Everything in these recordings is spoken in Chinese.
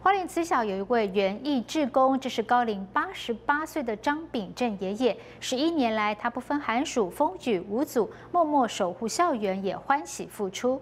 花莲慈小有一位园艺志工，这是高龄八十八岁的张炳正爷爷。十一年来，他不分寒暑风雨无阻，默默守护校园，也欢喜付出。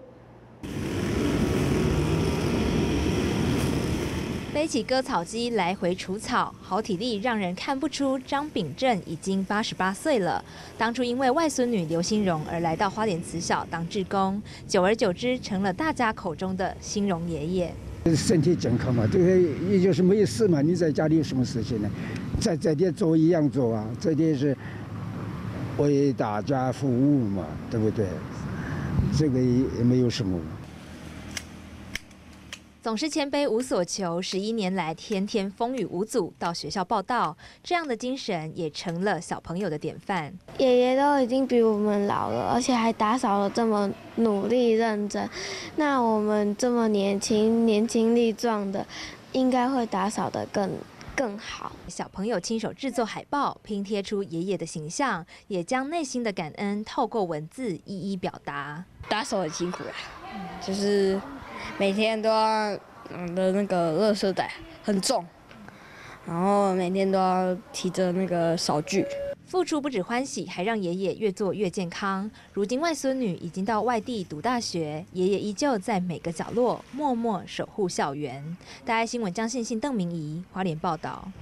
背起割草机来回除草，好体力让人看不出张炳正已经八十八岁了。当初因为外孙女刘心荣而来到花莲慈小当志工，久而久之成了大家口中的心荣爷爷。身体健康嘛，这个也就是没有事嘛。你在家里有什么事情呢？在这点做一样做啊，这点是为大家服务嘛，对不对？这个也没有什么。总是谦卑无所求，十一年来天天风雨无阻到学校报道，这样的精神也成了小朋友的典范。爷爷都已经比我们老了，而且还打扫的这么努力认真，那我们这么年轻、年轻力壮的，应该会打扫的更更好。小朋友亲手制作海报，拼贴出爷爷的形象，也将内心的感恩透过文字一一表达。打扫很辛苦啊，就是。每天都要嗯的那个垃圾袋很重，然后每天都要提着那个扫具。付出不止欢喜，还让爷爷越做越健康。如今外孙女已经到外地读大学，爷爷依旧在每个角落默默守护校园。大爱新闻江信信、邓明仪，花莲报道。